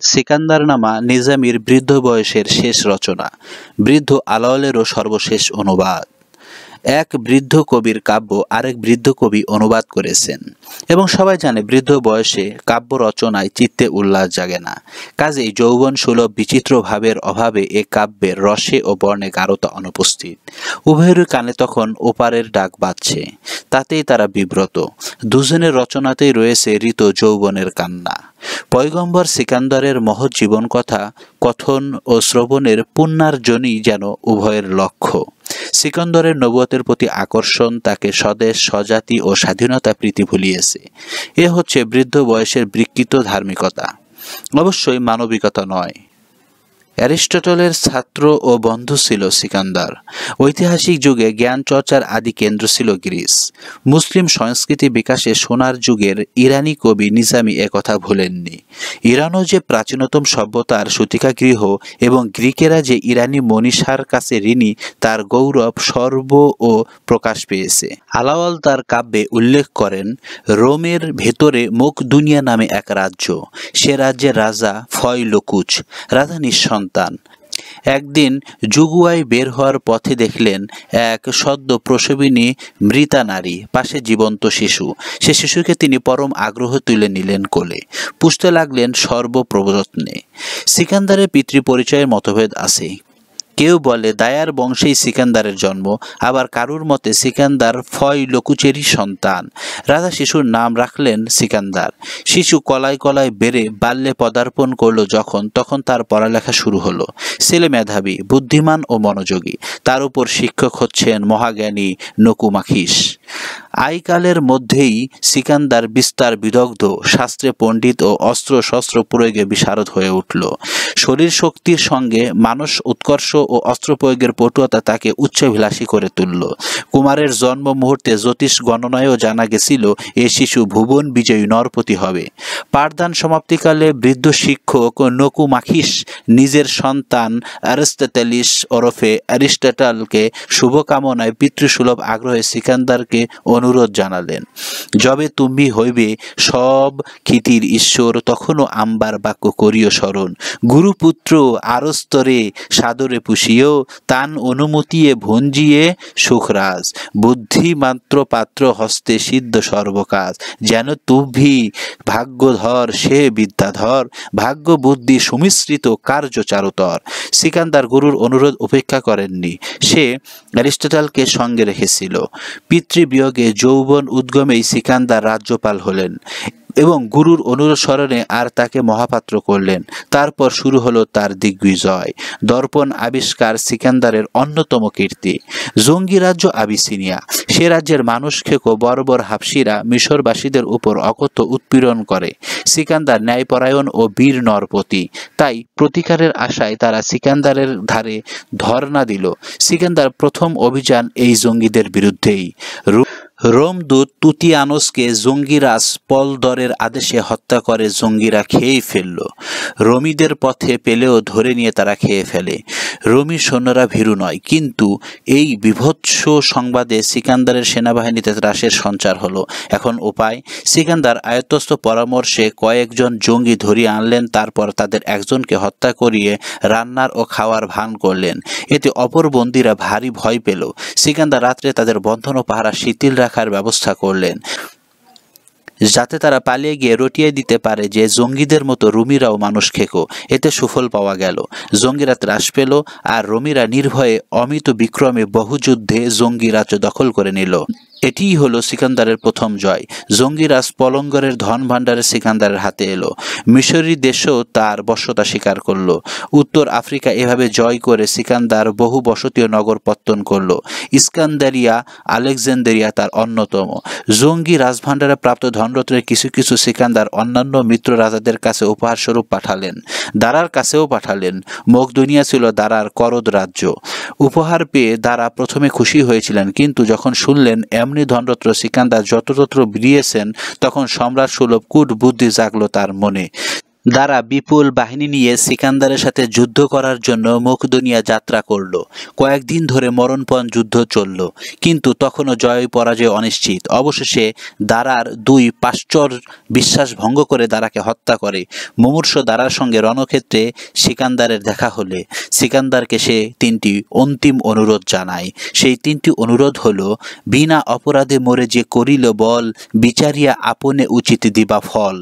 সিকান্দারনামা নিজামীর বৃদ্ধ বয়সের শেষ রচনা। বৃদ্ধ আলাওলেরও সর্বশেষ অনুবাদ। এক বৃদ্ধ কবির কাব্য আরেক বৃদ্ধ কবি অনুবাদ করেছেন। এবং সবাই জানে বৃদ্ধ বয়সে কাব্য রচনায় চিত্তে উল্লাস জাগে না। কাজেই যৌবন সুলভ বিচিত্র ভাবের অভাবে এ কাব্যের রসে ও বর্ণে গাঢ়তা অনুপস্থিত। উভয়ের কানে তখন ওপারের ডাক বাজছে। তাতেই তারা বিব্রত। দুজনের রচনাতেই রয়েছে ঋত যৌবনের কান্না। পয়গম্বর সিকান্দরের মহৎ জীবন কথা কথন ও শ্রবণের পুণ্যার্জনই যেন উভয়ের লক্ষ্য। সিকন্দরের নবুয়তের প্রতি আকর্ষণ তাকে স্বদেশ, স্বজাতি ও স্বাধীনতা প্রীতি ভুলিয়েছে। এ হচ্ছে বৃদ্ধ বয়সের বিকৃত ধার্মিকতা। অবশ্যই মানবিকতা নয়। অ্যারিস্টটলের ছাত্র ও বন্ধু ছিল সিকান্দার। ঐতিহাসিক যুগে জ্ঞান চর্চার আদি কেন্দ্র ছিল গ্রিস। মুসলিম সংস্কৃতি বিকাশে সোনার যুগের ইরানি কবি নিজামি একথা ভুলেননি। ইরানও যে প্রাচীনতম সভ্যতার সূতিকাগৃহ এবং গ্রিকেরা যে ইরানি মনীষার কাছে ঋণী, তার গৌরব সর্ব ও প্রকাশ পেয়েছে। আলাওয়াল তার কাব্যে উল্লেখ করেন, রোমের ভেতরে মুখ দুনিয়া নামে এক রাজ্য। সে রাজ্যের রাজা ফয় লোকুচ রাজা নিঃসন্তান। সন্তান। একদিন জুগুয়াই বের হওয়ার পথে দেখলেন এক সদ্য প্রসবিনী মৃতা নারী, পাশে জীবন্ত শিশু। সে শিশুকে তিনি পরম আগ্রহ তুলে নিলেন কোলে। পুষতে লাগলেন সর্বপ্রযত্নে। সিকান্দারের পিতৃ পরিচয়ের মতভেদ আছে। কেউ বলে দায়ার বংশেই সিকান্দারের জন্ম, আবার কারুর মতে সিকান্দার ফয় লকুচেরই সন্তান। রাজা শিশুর নাম রাখলেন সিকান্দার। শিশু কলায় কলায় বেড়ে বাল্যে পদার্পণ করল যখন, তখন তার পড়ালেখা শুরু হলো। ছেলে মেধাবী, বুদ্ধিমান ও মনোযোগী। তার উপর শিক্ষক হচ্ছেন মহাজ্ঞানী নকুমাখিস আইকালের মধ্যেই সিকান্দার বিস্তার বিদগ্ধ, শাস্ত্রে পণ্ডিত ও অস্ত্র শস্ত্র প্রয়োগে বিশারদ হয়ে উঠল। শরীর শক্তির সঙ্গে মানস উৎকর্ষ ও অস্ত্র প্রয়োগের পটুয়াতা তাকে উচ্চাভিলাষী করে তুলল। কুমারের জন্ম মুহূর্তে জ্যোতিষ গণনায়ও জানা গেছিল, এ শিশু ভুবন বিজয়ী নরপতি হবে। পাঠদান সমাপ্তিকালে বৃদ্ধ শিক্ষক নকু মাখিস নিজের সন্তান অ্যারিস্টেটালিস ওরফে অ্যারিস্টেটালকে শুভকামনায় পিতৃসুলভ আগ্রহে সিকান্দারকে অনুরোধ জানালেন, যবে তুমি হইবে সব খিতির ঈশ্বর, তখনও আম্বার বাক্য করিও স্মরণ। গুরুপুত্র আরস্তরে সাদরে পুষিও, তান অনুমতিয়ে ভঞ্জিয়ে সুখরাজ। বুদ্ধিমাত্র পাত্র হস্তে সিদ্ধ সর্বকাজ। যেন তুভি ভাগ্যধর, সে বিদ্যাধর। ভাগ্য বুদ্ধি সুমিশ্রিত, কার্য চারুতর। সিকান্দার গুরুর অনুরোধ উপেক্ষা করেননি। সে অ্যারিস্টটলকে সঙ্গে রেখেছিল। পিতৃবিয়োগে যৌবন উদ্গমেই সিকান্দার রাজ্যপাল হলেন এবং গুরুর অনুসরণে আর তাকে মহাপাত্র করলেন। তারপর শুরু হলো তার দিগ্বিজয়। দর্পণ আবিষ্কার সিকান্দারের অন্যতম কীর্তি। জঙ্গি রাজ্য আবিসিনিয়া। সে রাজ্যের মানুষ খেকো বর্বর হাফসিরা মিশরবাসীদের উপর অকথ্য উৎপীড়ন করে। সিকান্দার ন্যায়পরায়ণ ও বীর নরপতি। তাই প্রতিকারের আশায় তারা সিকান্দারের ধারে ধর্ণা দিল। সিকান্দার প্রথম অভিযান এই জঙ্গিদের বিরুদ্ধেই। রোমদূত তুতিয়ানোসকে জঙ্গিরাজ পলদরের আদেশে হত্যা করে জঙ্গিরা খেয়েই ফেলল। রোমীদের পথে পেলেও ধরে নিয়ে তারা খেয়ে ফেলে। রোমি সৈন্যরা ভীরু নয়, কিন্তু এই বিভৎস সংবাদে সিকান্দারের সেনাবাহিনীতে ত্রাসের সঞ্চার হলো। এখন উপায়, সিকান্দার আয়ত্তস্থ পরামর্শে কয়েকজন জঙ্গি ধরিয়ে আনলেন, তারপর তাদের একজনকে হত্যা করিয়ে রান্নার ও খাওয়ার ভান করলেন। এতে অপর বন্দীরা ভারী ভয় পেল। সিকান্দার রাত্রে তাদের বন্ধন ও পাহারা শিথিল রাখার ব্যবস্থা করলেন। যাতে তারা পালিয়ে গিয়ে রটিয়ে দিতে পারে যে জঙ্গিদের মতো রুমিরাও মানুষ খেকো। এতে সুফল পাওয়া গেল। জঙ্গিরা ত্রাস পেল আর রুমিরা নির্ভয়ে অমিত বিক্রমে বহু যুদ্ধে জঙ্গিরাজ্য দখল করে নিল। এটিই হলো সিকান্দারের প্রথম জয়। জঙ্গিরাজ পলঙ্গরের ধন ভাণ্ডারের সিকান্দারের হাতে এলো। মিশরি দেশও তার বশ্যতা স্বীকার করল। উত্তর আফ্রিকা এভাবে জয় করে সিকান্দার বহু বসতীয় নগর পত্তন করল। ইস্কান্দারিয়া আলেকজান্ডারিয়া তার অন্যতম। জঙ্গি রাজভাণ্ডারে প্রাপ্ত ধনরত্নের কিছু কিছু সিকান্দার অন্যান্য মিত্র রাজাদের কাছে উপহারস্বরূপ পাঠালেন। দারার কাছেও পাঠালেন। মুখ দুনিয়া ছিল দারার করদ রাজ্য। উপহার পেয়ে দারা প্রথমে খুশি হয়েছিলেন, কিন্তু যখন শুনলেন এম এমনি ধনরত্র সিকান্দার যততত্র বিড়িয়েছেন তখন সম্রাট সুলভ কূট বুদ্ধি জাগলো তার মনে। দ্বারা বিপুল বাহিনী নিয়ে সিকান্দারের সাথে যুদ্ধ করার জন্য মুখদুনিয়া যাত্রা করল। কয়েকদিন ধরে মরণপণ যুদ্ধ চলল, কিন্তু তখনও জয় পরাজয় অনিশ্চিত। অবশেষে দারার দুই পাশ্চর বিশ্বাস ভঙ্গ করে দারাকে হত্যা করে। মুমূর্ষ দারার সঙ্গে রণক্ষেত্রে সিকান্দারের দেখা হলে সিকান্দারকে সে তিনটি অন্তিম অনুরোধ জানায়। সেই তিনটি অনুরোধ হল, বিনা অপরাধে মরে যে করিল বল, বিচারিয়া আপনে উচিত দিবা ফল।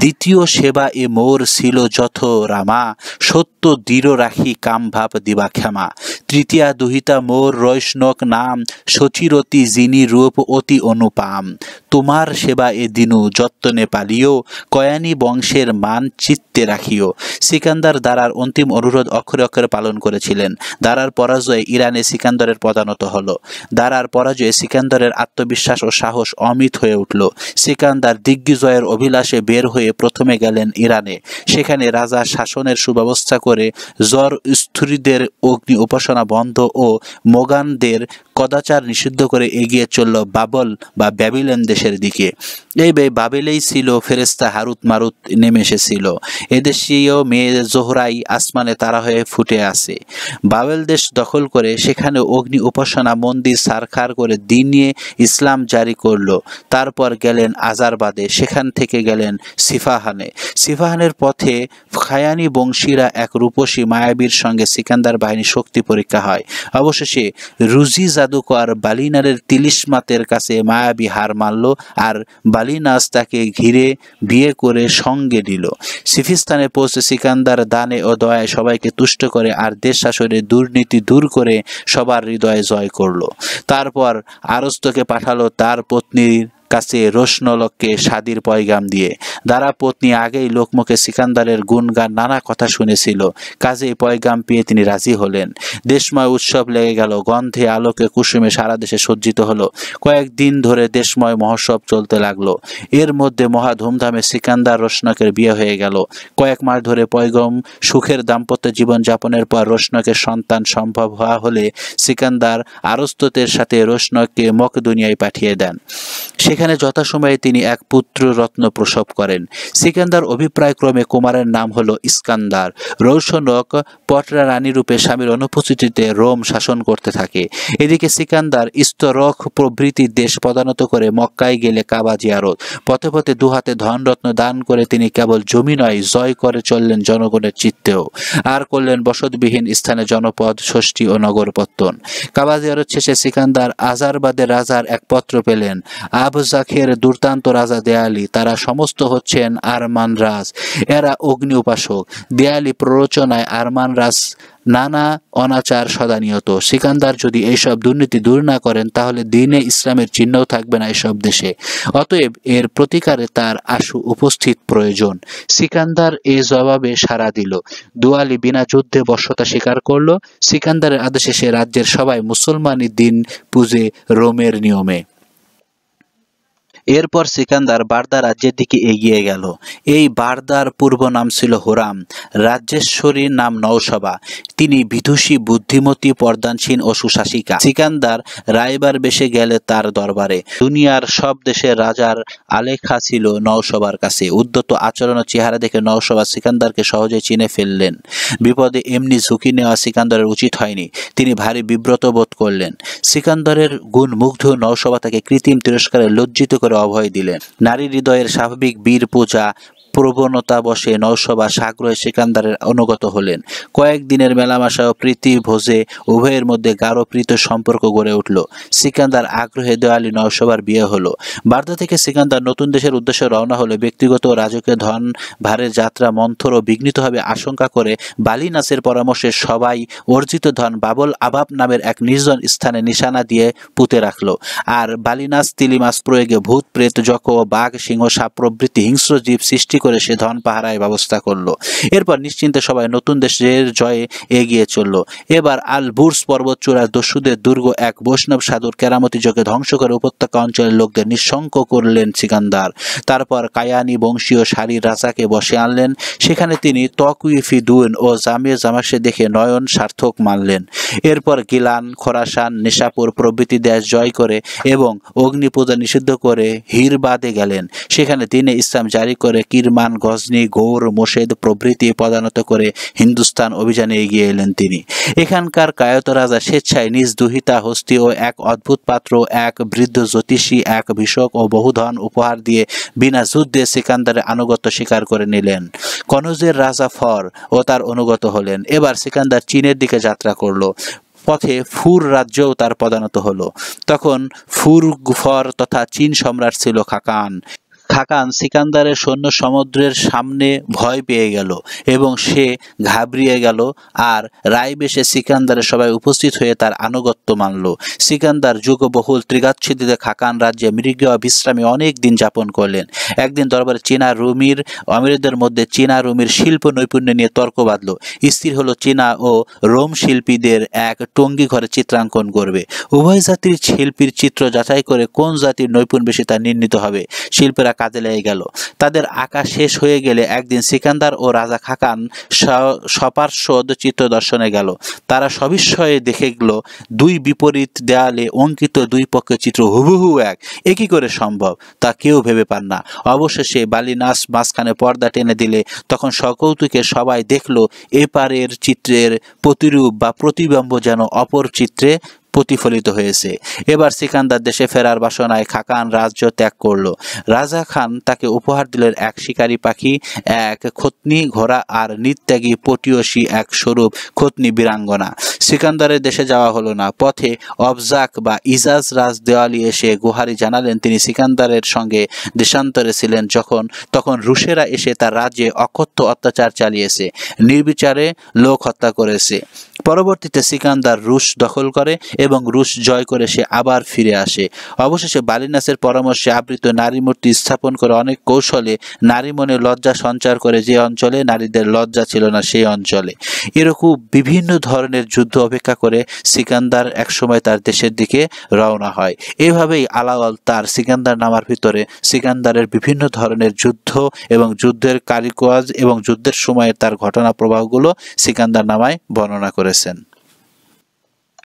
দ্বিতীয় সেবা এ মোর ছিল যথ রামা, সত্য দৃঢ় রাখি কাম ভাব দিবা ক্ষমা। তৃতীয়া দুহিতা মোর রৈষ্ণক নাম, সচিরতি যিনি রূপ অতি অনুপাম। তোমার সেবা এ দিনু যত্নে পালিও, কয়ানি বংশের মান চিত্তে রাখিও। সিকান্দার দ্বারার অন্তিম অনুরোধ অক্ষরে অক্ষরে পালন করেছিলেন। দ্বারার পরাজয়ে ইরানে সিকান্দরের পদানত হল। দ্বারার পরাজয়ে সিকান্দরের আত্মবিশ্বাস ও সাহস অমিত হয়ে উঠল। সিকান্দার দিগ্বিজয়ের অভিলাষে বের হয়ে প্রথমে গেলেন ইরানে। সেখানে। রাজা শাসনের সুব্যবস্থা করে জ্বর স্থুরীদের অগ্নি উপাসনা বন্ধ ও মোগানদের কদাচার নিষিদ্ধ করে এগিয়ে চলল বাবল বা ব্যাবিলন দেশের দিকে। এই বে বাবেলেই ছিল ফেরেস্তা হারুত মারুত নেমে এসেছিল। এদেশীয় মেয়ে জোহরাই আসমানে তারা হয়ে ফুটে আসে। বাবেল দেশ দখল করে সেখানে অগ্নি উপাসনা মন্দির সারখার করে দিন নিয়ে ইসলাম জারি করল। তারপর গেলেন আজারবাদে, সেখান থেকে গেলেন সিফাহানে। সিফাহানের পথে খায়ানি বংশীরা এক রূপসী মায়াবীর সঙ্গে সিকান্দার বাহিনী শক্তি পরীক্ষা হয়। অবশেষে রুজি জাদুকর বালিনারের তিলিশমাতের কাছে মায়াবী হার মানল আর বালিনাস তাকে ঘিরে বিয়ে করে সঙ্গে নিল। সিফিস্তানে পৌঁছে সিকান্দার দানে ও দয়ায় সবাইকে তুষ্ট করে আর দেশ শাসনের দুর্নীতি দূর করে সবার হৃদয়ে জয় করল। তারপর আরস্তকে পাঠালো তার পত্নীর কাছে রোশনলককে সাদির পয়গাম দিয়ে। দ্বারা পত্নী আগেই লোকমুখে সিকান্দারের গুণগান নানা কথা শুনেছিল। কাজে পয়গাম পেয়ে তিনি রাজি হলেন। দেশময় উৎসব লেগে গেল। গন্ধে আলোকে কুসুমে সারা দেশে সজ্জিত হলো। কয়েকদিন ধরে দেশময় মহোৎসব চলতে লাগল। এর মধ্যে মহা ধুমধামে সিকান্দার রোশনকের বিয়ে হয়ে গেল। কয়েক মাস ধরে পয়গম সুখের দাম্পত্য জীবন যাপনের পর রোশনকের সন্তান সম্ভব হওয়া হলে সিকান্দার আরস্ততের সাথে রোশনককে মক দুনিয়ায় পাঠিয়ে দেন। সেখানে সেখানে যথাসময়ে তিনি এক পুত্র রত্ন প্রসব করেন। সিকান্দার অভিপ্রায় ক্রমে কুমারের নাম হলো ইস্কান্দার। রৌশনক পটরা রানী রূপে স্বামীর অনুপস্থিতিতে রোম শাসন করতে থাকে। এদিকে সিকান্দার ইস্তরক প্রভৃতি দেশ প্রদানত করে মক্কায় গেলে কাবা জিয়ারত। পথে পথে দুহাতে ধনরত্ন দান করে তিনি কেবল জমি নয়, জয় করে চললেন জনগণের চিত্তেও। আর করলেন বসতবিহীন স্থানে জনপদ, ষষ্ঠী ও নগরপত্তন। কাবা জিয়ারত শেষে সিকান্দার আজারবাদের রাজার এক পত্র পেলেন আবজ জাখের দুর্দান্ত রাজা দেয়ালি, তারা সমস্ত হচ্ছেন আরমান রাজ। এরা অগ্নি উপাসক। দেয়ালি প্ররোচনায় আরমান রাজ নানা অনাচার সদানিয়ত সিকান্দার যদি এইসব দুর্নীতি দূর না করেন, তাহলে দিনে ইসলামের চিহ্নও থাকবে না এসব দেশে। অতএব এর প্রতিকারে তার আশু উপস্থিত প্রয়োজন। সিকান্দার এ জবাবে সাড়া দিল। দুয়ালি বিনা যুদ্ধে বর্ষতা স্বীকার করল। সিকান্দারের আদেশে সে রাজ্যের সবাই মুসলমানি দিন পুজে রোমের নিয়মে। এরপর সিকান্দার বারদা রাজ্যের দিকে এগিয়ে গেল। এই বারদার পূর্ব নাম ছিল হোরাম, রাজ্যেশ্বরীর নাম নৌসভা। তিনি বিদুষী, বুদ্ধিমতী, পর্দানসীন ও সুশাসিকা। সিকান্দার রায়বার বেশে গেলে তার দরবারে। দুনিয়ার সব দেশের রাজার আলেখা ছিল নৌসভার কাছে। উদ্যত আচরণ ও চেহারা দেখে নৌসভা সিকান্দারকে সহজে চিনে ফেললেন। বিপদে এমনি ঝুঁকি নেওয়া সিকান্দারের উচিত হয়নি। তিনি ভারী বিব্রত বোধ করলেন। সিকান্দারের গুণ মুগ্ধ নৌসভা তাকে কৃত্রিম তিরস্কারে লজ্জিত করে অভয় দিলেন। নারী হৃদয়ের স্বাভাবিক বীর পূজা প্রবণতা বসে নৌসভা সাগ্রহে সিকান্দারের অনুগত হলেন। কয়েকদিনের মেলামেশা ও প্রীতি ভোজে উভয়ের মধ্যে গাঢ় প্রীত সম্পর্ক গড়ে উঠল। সিকান্দার আগ্রহে দেওয়ালি নৌসভার বিয়ে হলো। বার্ধা থেকে সিকান্দার নতুন দেশের উদ্দেশ্যে রওনা হলে ব্যক্তিগত রাজকীয় ধন ভারের যাত্রা মন্থর ও বিঘ্নিত হবে আশঙ্কা করে বালি নাচের পরামর্শে সবাই অর্জিত ধন বাবল আবাব নামের এক নির্জন স্থানে নিশানা দিয়ে পুঁতে রাখল। আর বালিনাস তিলিমাস প্রয়োগে ভূত, প্রেত যক বাঘ, সিংহ, সাপ প্রভৃতি হিংস্র জীব সৃষ্টি করে সে ধন পাহারায় ব্যবস্থা করল। এরপর নিশ্চিন্তে সবাই নতুন দেশের জয়ে এগিয়ে চলল। এবার আল বুর্স পর্বত চূড়ার দস্যুদের দুর্গ এক বৈষ্ণব সাধুর কেরামতি যোগে ধ্বংস করে উপত্যকা অঞ্চলের লোকদের নিঃশঙ্ক করলেন সিকান্দার। তারপর কায়ানি বংশীয় শাড়ির রাজাকে বসে আনলেন। সেখানে তিনি তকুইফি দুন ও জামিয়া জামাসে দেখে নয়ন সার্থক মানলেন। এরপর গিলান, খোরাসান, নিশাপুর প্রভৃতি দেশ জয় করে এবং অগ্নি পূজা নিষিদ্ধ করে হিরবাদে গেলেন। সেখানে তিনি ইসলাম জারি করে কির কিরমান গজনি, গৌর, মোশেদ প্রভৃতি পদানত করে হিন্দুস্তান অভিযানে এগিয়ে এলেন তিনি। এখানকার কায়ত রাজা স্বেচ্ছায় নিজ দুহিতা, হস্তি ও এক অদ্ভুত পাত্র, এক বৃদ্ধ জ্যোতিষী, এক ভিষক ও বহুধন উপহার দিয়ে বিনা যুদ্ধে সিকান্দারের আনুগত্য স্বীকার করে নিলেন। কনজের রাজা ফর ও তার অনুগত হলেন। এবার সিকান্দার চীনের দিকে যাত্রা করল। পথে ফুর রাজ্যও তার পদানত হলো। তখন ফুর গুফর তথা চীন সম্রাট ছিল খাকান। খাকান সিকান্দারের সৈন্য সমুদ্রের সামনে ভয় পেয়ে গেল এবং সে ঘাবড়িয়ে গেল আর রায় বেশে সিকান্দারের সবাই উপস্থিত হয়ে তার আনুগত্য মানল। সিকান্দার যুগবহুল ত্রিগাচ্ছিদিতে খাকান রাজ্যে মৃগ বিশ্রামে অনেক দিন যাপন করলেন। একদিন দরবারে চীনা রুমির অমিরদের মধ্যে চীনা রুমির শিল্প নৈপুণ্য নিয়ে তর্ক বাঁধল। স্থির হলো চীনা ও রোম শিল্পীদের এক টঙ্গি ঘরে চিত্রাঙ্কন করবে। উভয় জাতির শিল্পীর চিত্র যাচাই করে কোন জাতির নৈপুণ্য বেশি তা নির্ণীত হবে। শিল্পীরা কাজে লেগে গেল। তাদের আঁকা শেষ হয়ে গেলে একদিন সিকান্দার ও রাজা খাকান সপার্শ্বদ চিত্র দর্শনে গেল। তারা সবিস্ময়ে দেখে গেল দুই বিপরীত দেয়ালে অঙ্কিত দুই পক্ষের চিত্র হুবহু এক। একই করে সম্ভব? তা কেউ ভেবে পান না। অবশেষে বালিনাস মাঝখানে পর্দা টেনে দিলে তখন সকৌতুকে সবাই দেখল এপারের চিত্রের প্রতিরূপ বা প্রতিবিম্ব যেন অপর চিত্রে প্রতিফলিত হয়েছে। এবার সিকান্দার দেশে ফেরার বাসনায় খাকান রাজ্য ত্যাগ করল। রাজা খান তাকে উপহার দিলেন এক শিকারী পাখি, এক খতনি ঘোড়া আর নিত্যাগী পটিয়সী এক স্বরূপ খতনি বীরাঙ্গনা। সিকান্দারের দেশে যাওয়া হলো না। পথে অবজাক বা ইজাজ রাজ দেওয়ালি এসে গুহারি জানালেন তিনি সিকান্দারের সঙ্গে দেশান্তরে ছিলেন যখন, তখন রুশেরা এসে তার রাজ্যে অকথ্য অত্যাচার চালিয়েছে। নির্বিচারে লোক হত্যা করেছে। পরবর্তীতে সিকান্দার রুশ দখল করে এবং রুশ জয় করে সে আবার ফিরে আসে। অবশেষে বালিনাসের পরামর্শে আবৃত নারী মূর্তি স্থাপন করে অনেক কৌশলে নারী মনে লজ্জা সঞ্চার করে যে অঞ্চলে নারীদের লজ্জা ছিল না সেই অঞ্চলে। এরকম বিভিন্ন ধরনের যুদ্ধ অপেক্ষা করে সিকান্দার একসময় তার দেশের দিকে রওনা হয়। এভাবেই আলাওয়াল তার সিকান্দার নামার ভিতরে সিকান্দারের বিভিন্ন ধরনের যুদ্ধ এবং যুদ্ধের কারিকাজ এবং যুদ্ধের সময়ে তার ঘটনা প্রবাহগুলো সিকান্দার নামায় বর্ণনা করেছেন।